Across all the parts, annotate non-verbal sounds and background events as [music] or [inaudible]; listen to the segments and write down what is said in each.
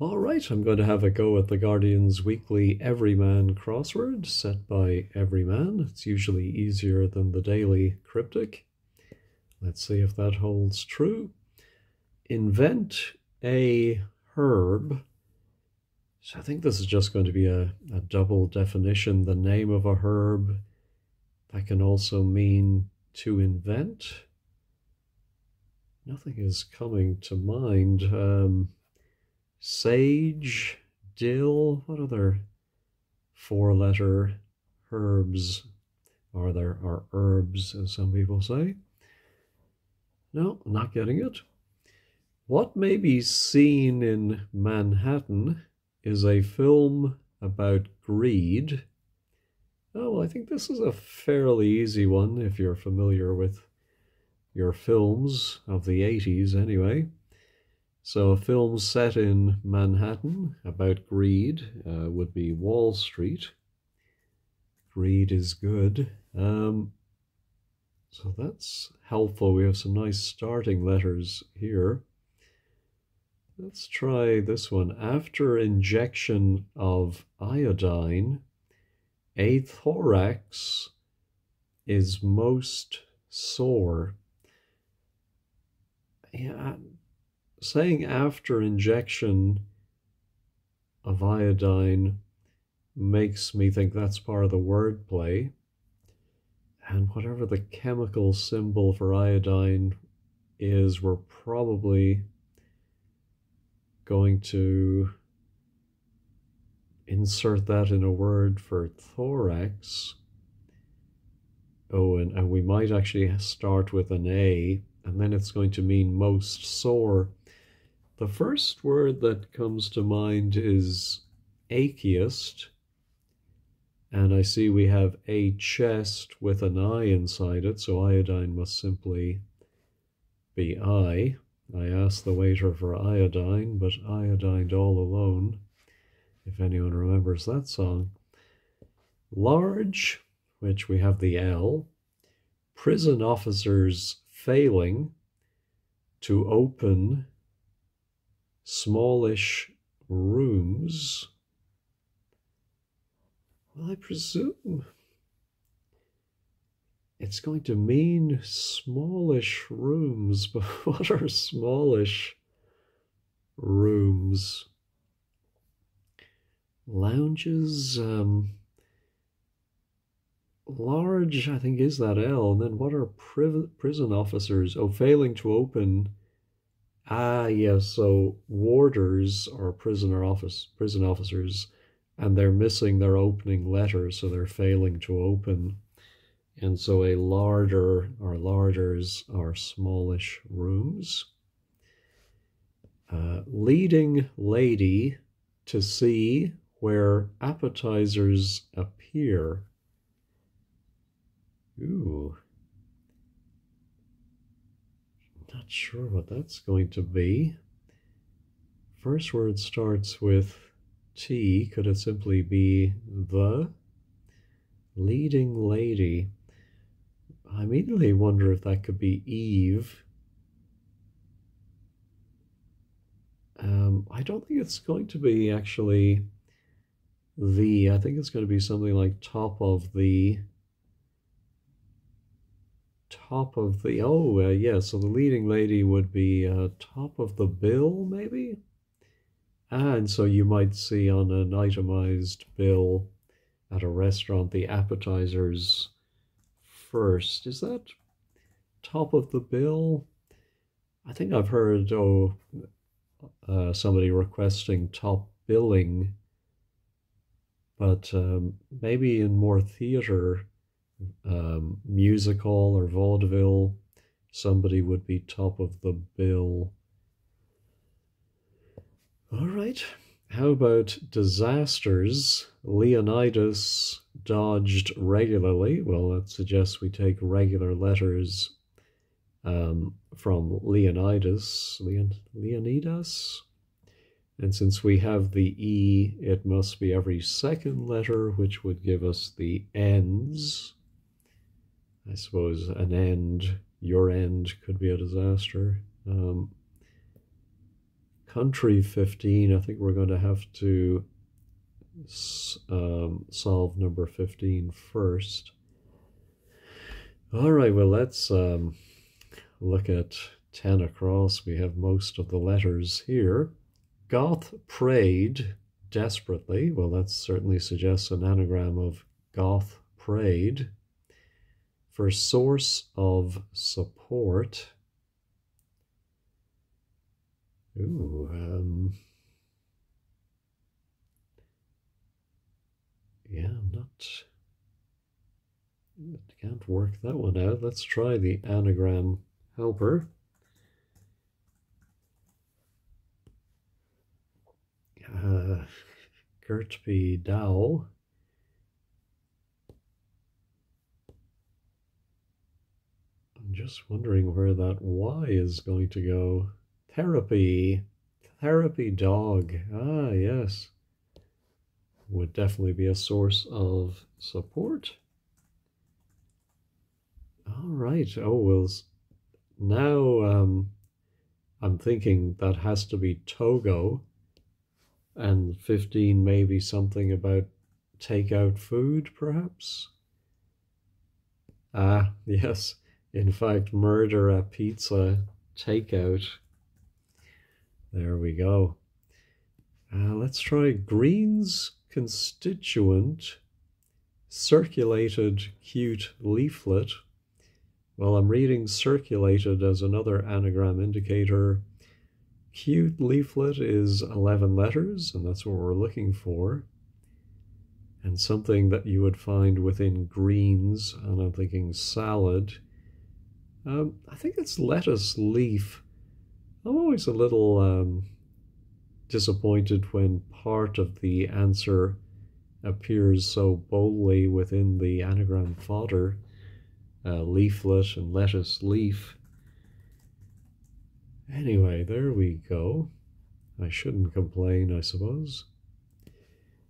All right, I'm going to have a go at the Guardian's weekly Everyman crossword set by Everyman. It's usually easier than the daily cryptic. Let's see if that holds true. Invent a herb. So I think this is just going to be a, a double definition. The name of a herb that can also mean to invent. Nothing is coming to mind. Um, sage, dill, what other four letter herbs are there, or herbs, as some people say? No, not getting it. What may be seen in Manhattan is a film about greed. Oh, I think this is a fairly easy one if you're familiar with your films of the 80s, anyway. So, a film set in Manhattan about greed uh, would be Wall Street. Greed is good. Um, so, that's helpful. We have some nice starting letters here. Let's try this one. After injection of iodine, a thorax is most sore. Yeah, saying after injection of iodine makes me think that's part of the wordplay. And whatever the chemical symbol for iodine is, we're probably going to insert that in a word for thorax. Oh, and, and we might actually start with an A, and then it's going to mean most sore. The first word that comes to mind is achiest, and I see we have a chest with an I inside it, so iodine must simply be I. I asked the waiter for iodine, but iodined all alone, if anyone remembers that song. Large, which we have the L, prison officers failing to open smallish rooms. Well, I presume it's going to mean smallish rooms, [laughs] but what are smallish rooms? Lounges, um, large, I think, is that L. And then what are pri- prison officers? Oh, failing to open. Ah, yes. So warders are prisoner office prison officers, and they're missing their opening letter, so they're failing to open. And so a larder or larders are smallish rooms. Uh, leading lady to see where appetizers appear. Ooh. Not sure what that's going to be. First word starts with T. Could it simply be the? Leading lady. I immediately wonder if that could be Eve. Um, I don't think it's going to be actually the. I think it's going to be something like top of the. Top of the. Oh, uh, yeah. So the leading lady would be uh, top of the bill, maybe? And so you might see on an itemized bill at a restaurant the appetizers first. Is that top of the bill? I think I've heard oh uh, somebody requesting top billing, but um, maybe in more theater, um, musical or vaudeville, somebody would be top of the bill. All right. How about disasters? Leonidas dodged regularly. Well, that suggests we take regular letters um, from Leonidas. Leon, Leonidas? And since we have the E, it must be every second letter, which would give us the ends. I suppose an end, your end, could be a disaster. Um, country 15, I think we're going to have to um, solve number 15 first. All right, well, let's um, look at 10 across. We have most of the letters here. Goth prayed desperately. Well, that certainly suggests an anagram of Goth prayed. For source of support. Ooh, um, yeah, I'm not. Can't work that one out. Let's try the anagram helper. Uh, Gert B. Dow. Just wondering where that Y is going to go. Therapy. Therapy dog. Ah, yes. Would definitely be a source of support. All right. Oh, well, now um, I'm thinking that has to be Togo, and 15 maybe something about takeout food, perhaps? Ah, [laughs] yes. In fact, murder a pizza takeout. There we go. Uh, let's try greens constituent circulated cute leaflet well, I'm reading circulated as another anagram indicator. Cute leaflet is 11 letters, and that's what we're looking for. And something that you would find within greens, and I'm thinking salad. Um, I think it's lettuce leaf. I'm always a little um, disappointed when part of the answer appears so boldly within the anagram fodder uh, leaflet and lettuce leaf. Anyway, there we go. I shouldn't complain, I suppose.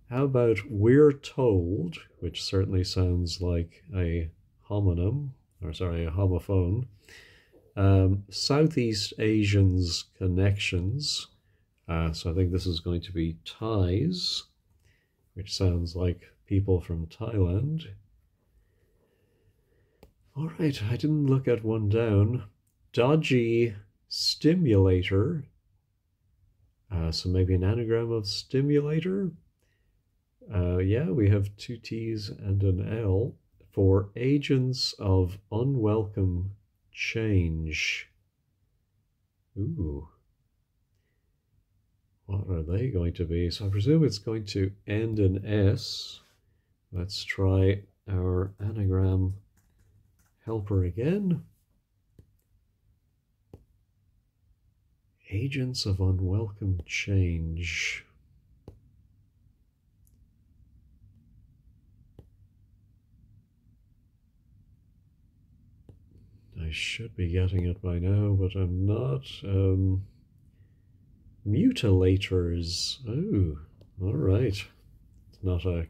How about we're told, which certainly sounds like a homonym, or sorry, a homophone. Um, Southeast Asians connections. Uh, so I think this is going to be ties, which sounds like people from Thailand. All right, I didn't look at one down. Dodgy stimulator. Uh, so maybe an anagram of stimulator. Uh, yeah, we have two T's and an L for agents of unwelcome change. Ooh. What are they going to be? So I presume it's going to end in S. Let's try our anagram helper again. Agents of unwelcome change. I should be getting it by now, but I'm not. Um, mutilators. Oh, all right. It's not a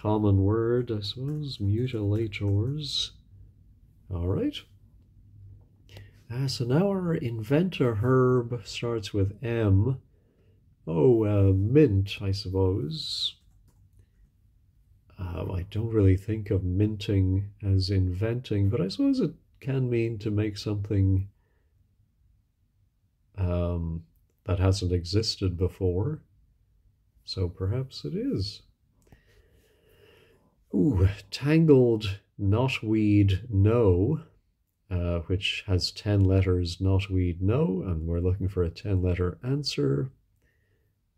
common word, I suppose. Mutilators. All right. Uh, so now our inventor herb starts with M. Oh, uh, mint, I suppose. Uh, I don't really think of minting as inventing, but I suppose it can mean to make something um, that hasn't existed before. So perhaps it is. Ooh, tangled knotweed no, uh, which has 10 letters knotweed no, and we're looking for a 10 letter answer,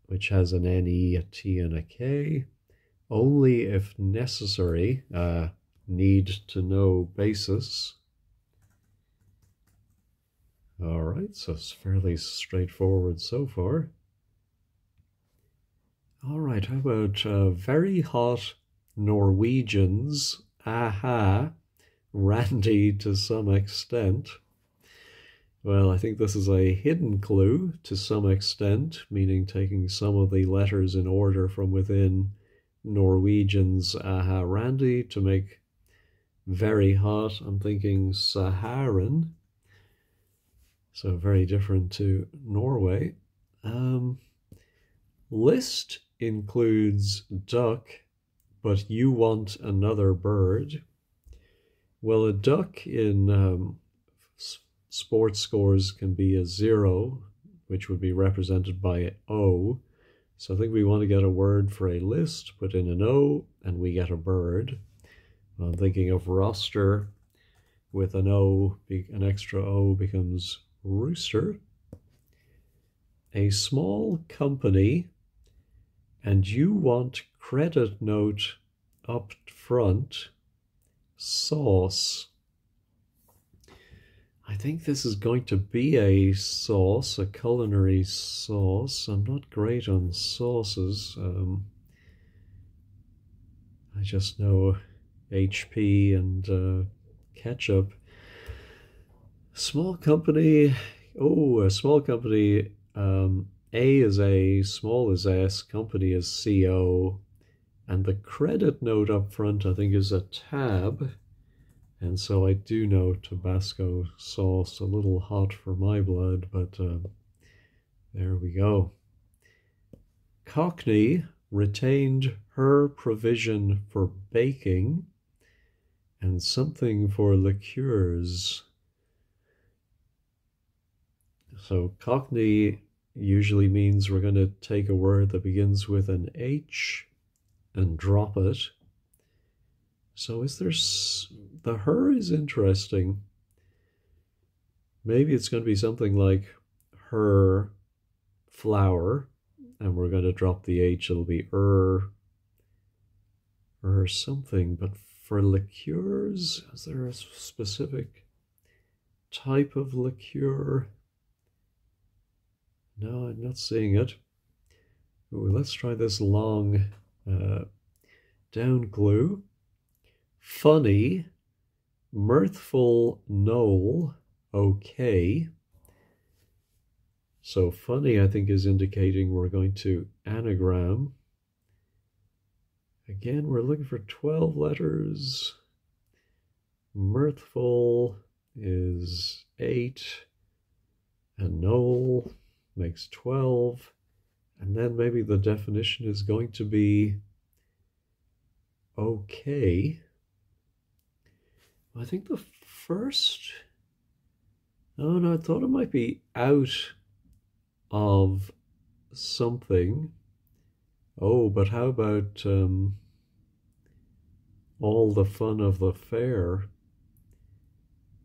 which has an NE, a T, and a K. Only if necessary, uh, need to know basis. All right, so it's fairly straightforward so far. All right, how about uh, very hot Norwegians aha, Randy to some extent. Well, I think this is a hidden clue to some extent, meaning taking some of the letters in order from within Norwegian's aha Randy to make very hot. I'm thinking Saharan. So very different to Norway. Um, list includes duck, but you want another bird. Well, a duck in um, sports scores can be a zero, which would be represented by O. So I think we want to get a word for a list, put in an O, and we get a bird. I'm thinking of roster with an O, an extra O becomes rooster. A small company, and you want credit note up front, sauce. I think this is going to be a sauce, a culinary sauce. I'm not great on sauces. Um, I just know HP and uh, ketchup. Small company. Oh, a small company. Um, a is A, small is S, company is CO, and the credit note up front I think is a tab. And so I do know Tabasco sauce a little hot for my blood, but uh, there we go. Cockney retained her provision for baking and something for liqueurs. So Cockney usually means we're going to take a word that begins with an H and drop it. So is there the her is interesting. Maybe it's going to be something like her flower, and we're going to drop the H. It'll be er or something. But for liqueurs, is there a specific type of liqueur? No, I'm not seeing it. Ooh, let's try this long uh, down glue. Funny, mirthful Noel, okay. So funny, I think, is indicating we're going to anagram. Again, we're looking for 12 letters. Mirthful is 8. And Noel makes 12. And then maybe the definition is going to be okay. I think the first. Oh no, I thought it might be out of something. Oh, but how about um, all the fun of the fair?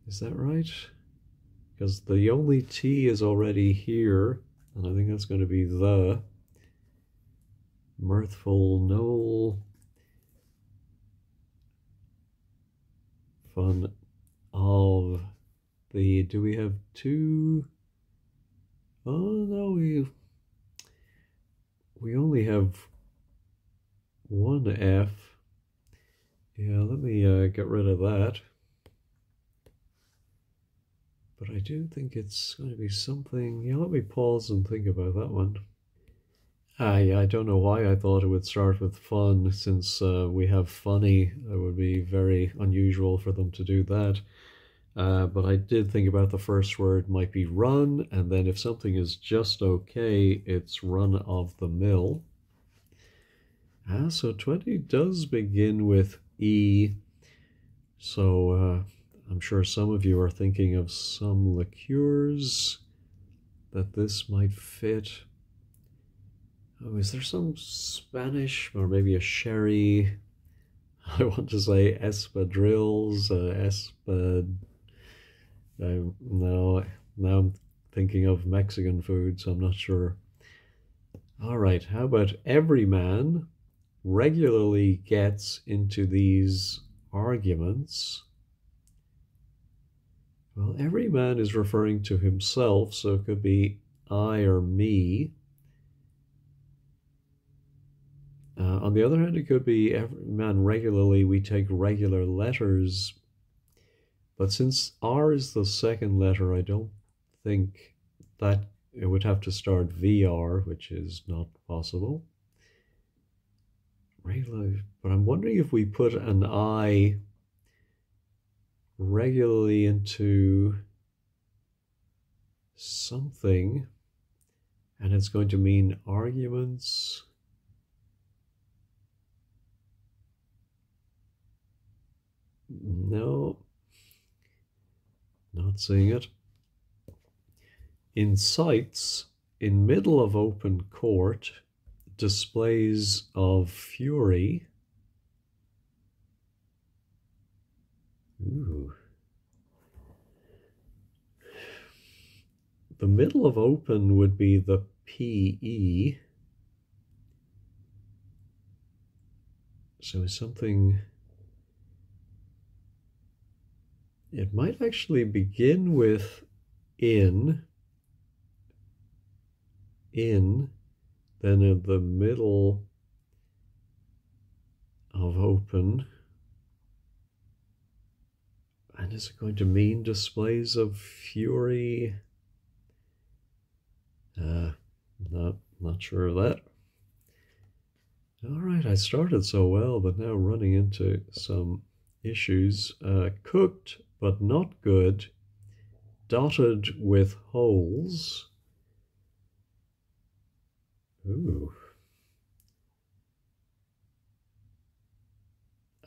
Is that right? Because the only T is already here, and I think that's going to be the mirthful Noel fun of the do we have two? Oh no we we only have one F. Yeah let me uh, get rid of that but I do think it's going to be something. Yeah, let me pause and think about that one. I I don't know why I thought it would start with fun, since uh, we have funny. It would be very unusual for them to do that. Uh, but I did think about the first word might be run, and then if something is just okay, it's run of the mill. Ah, so 20 does begin with E. So uh, I'm sure some of you are thinking of some liqueurs that this might fit. Oh, is there some Spanish or maybe a sherry? [laughs] I want to say espadrilles, uh, espad. No, now I'm thinking of Mexican food, so I'm not sure. All right, how about every man regularly gets into these arguments well, every man is referring to himself, so it could be I or me. Uh, on the other hand, it could be every man regularly, we take regular letters. But since R is the second letter, I don't think that it would have to start VR, which is not possible. Regular, but I'm wondering if we put an I regularly into something And it's going to mean arguments. No, not seeing it. Incites in middle of open court displays of fury. Ooh. The middle of open would be the PE. So something It might actually begin with in, in, then in the middle of open. And is it going to mean displays of fury? Uh, not, not sure of that. All right, I started so well, but now running into some issues. Uh, cooked but not good, dotted with holes. Ooh.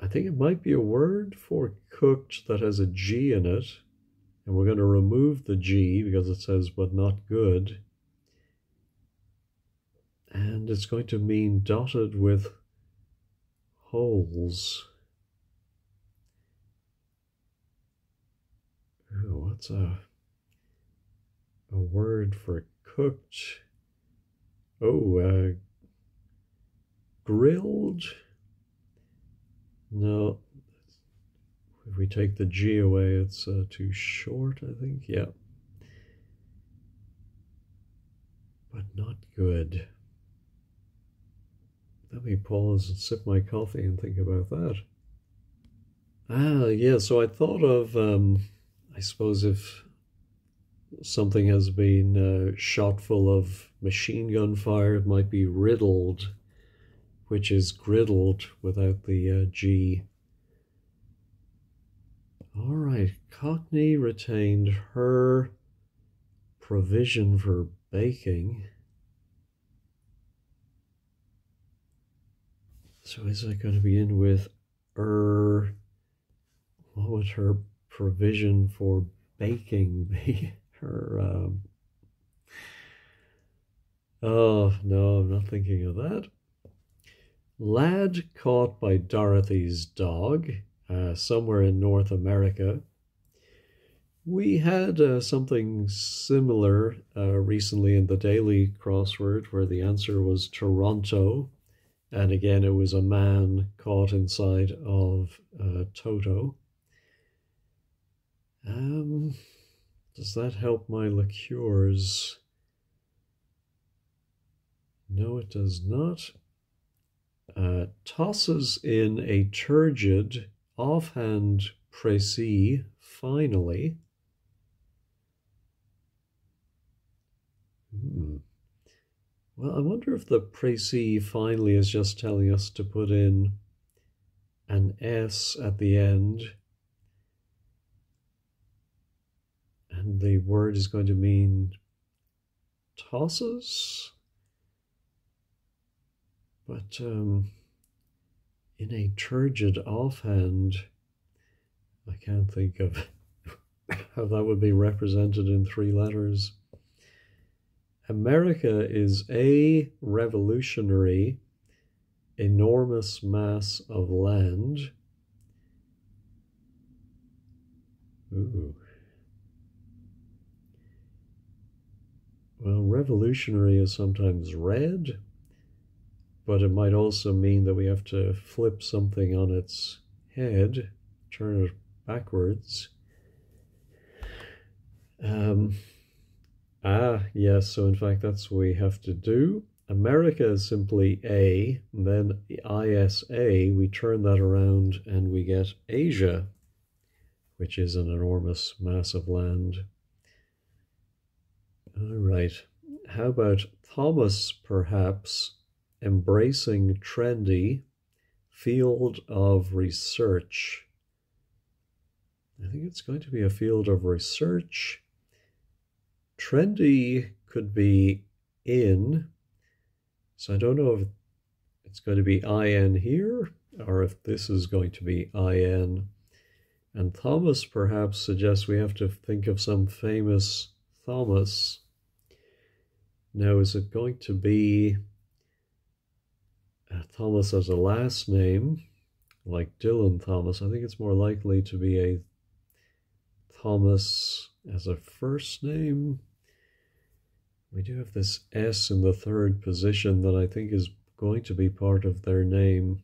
I think it might be a word for cooked that has a G in it. And we're going to remove the G because it says but not good. And it's going to mean dotted with holes. Ooh, what's a a word for cooked? Oh, uh, grilled. No, if we take the G away, it's uh, too short. I think. Yeah, but not good. Let me pause and sip my coffee and think about that. Ah, yeah. So I thought of. Um, I suppose if something has been uh, shot full of machine gun fire, it might be riddled, which is griddled without the uh, G. All right, Cockney retained her provision for baking. So is it going to be in with er? What would her provision for baking [laughs] be her um, oh no i'm not thinking of that lad caught by dorothy's dog uh, somewhere in north america we had uh, something similar uh, recently in the daily crossword where the answer was toronto and again it was a man caught inside of uh, toto um, does that help my liqueurs? No, it does not. Uh, tosses in a turgid, offhand précis finally. Hmm. Well, I wonder if the précis finally is just telling us to put in an S at the end And the word is going to mean tosses. But um, in a turgid offhand, I can't think of [laughs] how that would be represented in three letters. America is a revolutionary, enormous mass of land. Ooh. Well, revolutionary is sometimes read, but it might also mean that we have to flip something on its head, turn it backwards. Um, ah, yes, so in fact, that's what we have to do. America is simply A, then ISA, we turn that around and we get Asia, which is an enormous mass of land. All right. How about Thomas, perhaps, embracing trendy field of research? I think it's going to be a field of research. Trendy could be in. So I don't know if it's going to be in here or if this is going to be in. And Thomas perhaps suggests we have to think of some famous Thomas. Now, is it going to be Uh, Thomas as a last name, like Dylan Thomas? I think it's more likely to be a Thomas as a first name. We do have this S in the third position that I think is going to be part of their name.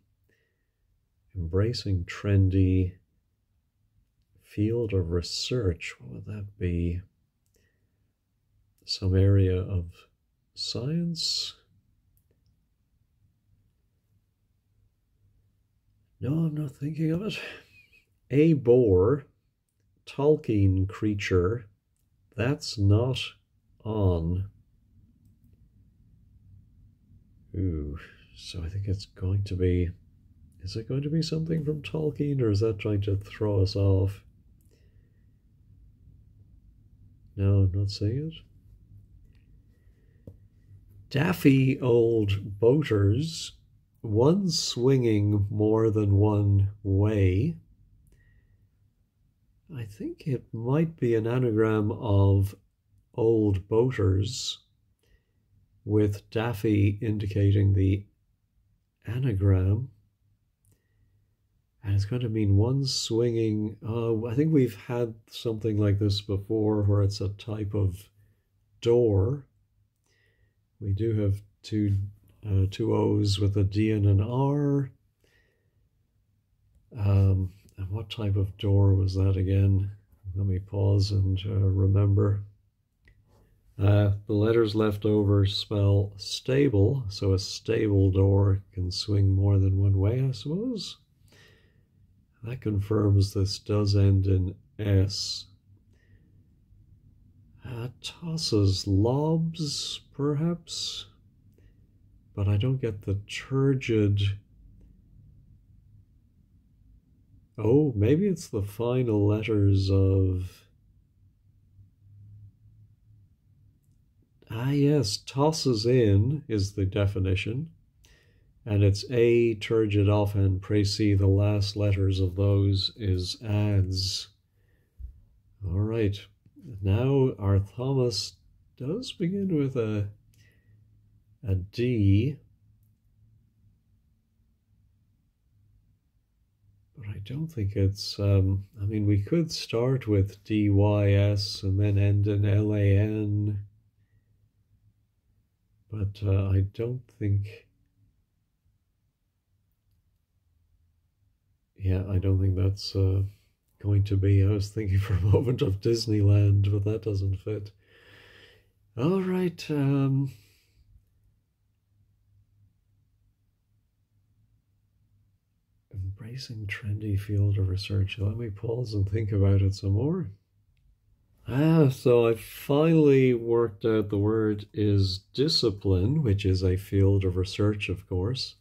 Embracing trendy field of research. What would that be? Some area of science? No, I'm not thinking of it. A boar, Tolkien creature, that's not on. Ooh, so I think it's going to be. Is it going to be something from Tolkien, or is that trying to throw us off? No, I'm not seeing it. Daffy old boaters, one swinging more than one way. I think it might be an anagram of old boaters with Daffy indicating the anagram. And it's going to mean one swinging. Uh, I think we've had something like this before where it's a type of door. We do have two, uh, two O's with a D and an R. Um, and what type of door was that again? Let me pause and uh, remember. Uh, the letters left over spell stable, so a stable door can swing more than one way, I suppose. That confirms this does end in S. Uh, tosses lobs, perhaps, but I don't get the turgid. Oh, maybe it's the final letters of Ah, yes, tosses in is the definition, and it's a turgid off and précis. The last letters of those is adds. All right, now our Thomas does begin with a a D, but I don't think it's. Um, I mean, we could start with DYS and then end in LAN but uh, I don't think. Yeah, I don't think that's uh, going to be. I was thinking for a moment of Disneyland, but that doesn't fit. All right. Um, embracing trendy field of research. Let me pause and think about it some more. Ah, so I finally worked out the word is discipline, which is a field of research, of course.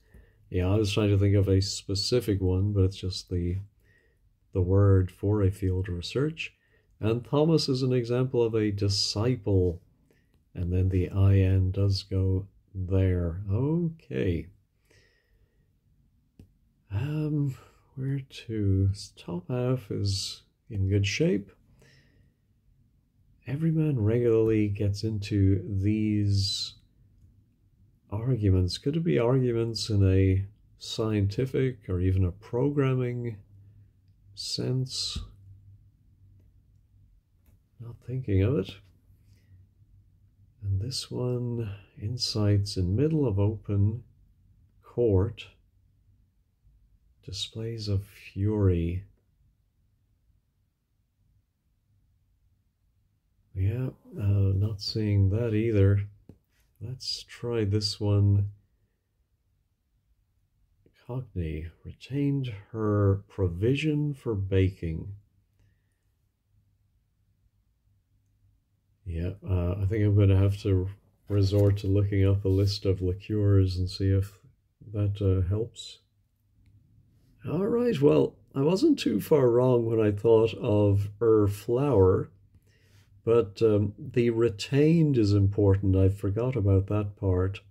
Yeah, I was trying to think of a specific one, but it's just the the word for a field of research. And Thomas is an example of a disciple, and then the in does go there. Okay. Um, where to? Top half is in good shape every man regularly gets into these arguments. Could it be arguments in a scientific or even a programming sense? Not thinking of it. And this one, incites in middle of open court, displays of fury. Yeah, uh, not seeing that either. Let's try this one. Cockney retained her provision for baking. Yeah, uh, I think I'm going to have to resort to looking up a list of liqueurs and see if that uh, helps. All right, well, I wasn't too far wrong when I thought of her flower But um, the retained is important. I forgot about that part.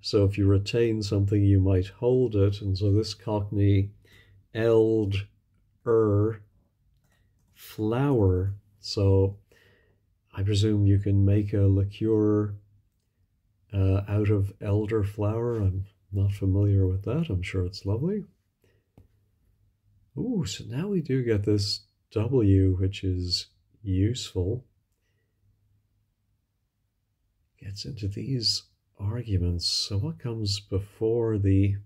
So if you retain something, you might hold it. And so this Cockney eld er flower. So I presume you can make a liqueur uh, out of elderflower. I'm not familiar with that. I'm sure it's lovely. Ooh, so now we do get this W, which is useful. Gets into these arguments. So what comes before the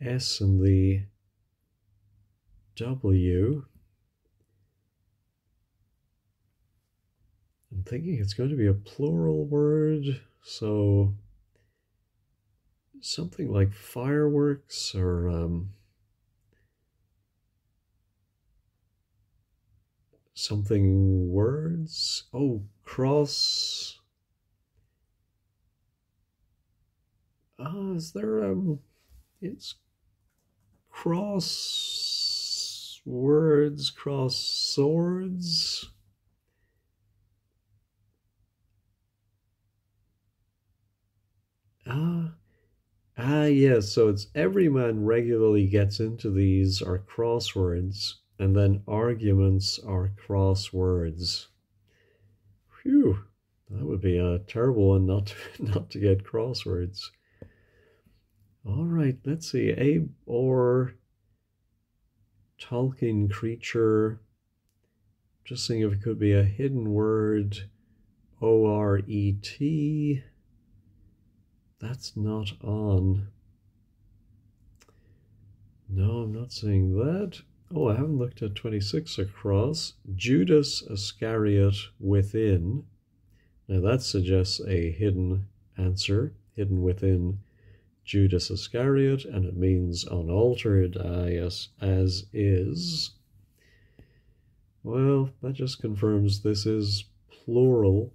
S and the W? I'm thinking it's going to be a plural word, so something like fireworks or um, something words. Oh, cross. Ah, is there um? It's cross words, cross swords. Ah, ah, yes. So it's every man regularly gets into these are crosswords, and then arguments are crosswords. Phew, that would be a terrible one not to, [laughs] not to get crosswords. All right, let's see. A or Tolkien creature. Just seeing if it could be a hidden word. O R E T. That's not on. No, I'm not seeing that. Oh, I haven't looked at 26 across. Judas Iscariot within. Now that suggests a hidden answer, hidden within Judas Iscariot, and it means unaltered as, as is. Well, that just confirms this is plural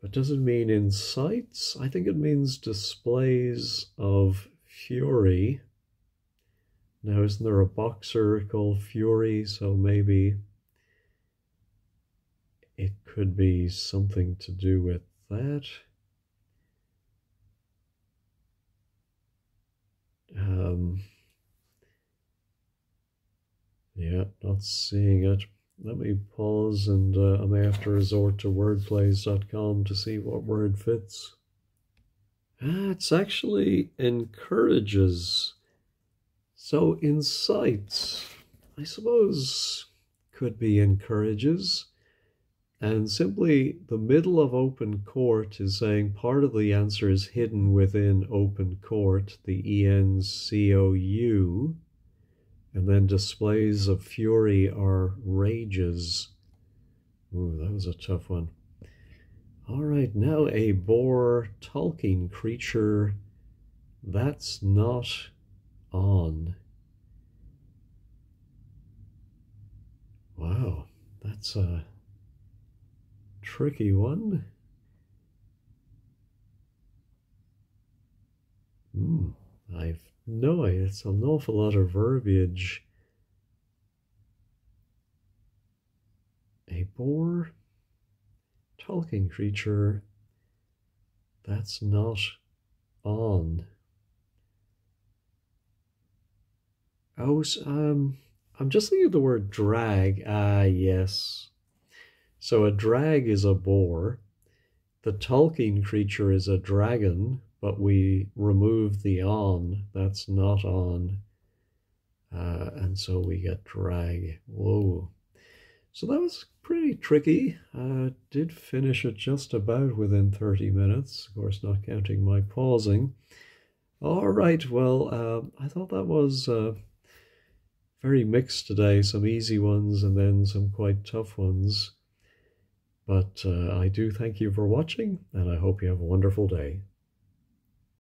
but does it mean incites? I think it means displays of fury. Now, isn't there a boxer called Fury? So maybe it could be something to do with that. Um, yeah, not seeing it. Let me pause and uh, I may have to resort to wordplays.com to see what word fits. Ah, it's actually encourages. So incites, I suppose, could be encourages. And simply the middle of open court is saying part of the answer is hidden within open court, the E N C O U. And then displays of fury are rages. Ooh, that was a tough one. All right, now a boar Tolkien creature. That's not on. Wow, that's a tricky one. Hmm, I've no, idea. it's an awful lot of verbiage. A boar? Tolkien creature. That's not on. Oh, um, I'm just thinking of the word drag. Ah, yes. So a drag is a boar. The Tolkien creature is a dragon but we remove the on, that's not on. Uh, and so we get drag. Whoa. So that was pretty tricky. Uh, did finish it just about within 30 minutes, of course, not counting my pausing. All right, well, uh, I thought that was uh, very mixed today. Some easy ones and then some quite tough ones. But uh, I do thank you for watching, and I hope you have a wonderful day.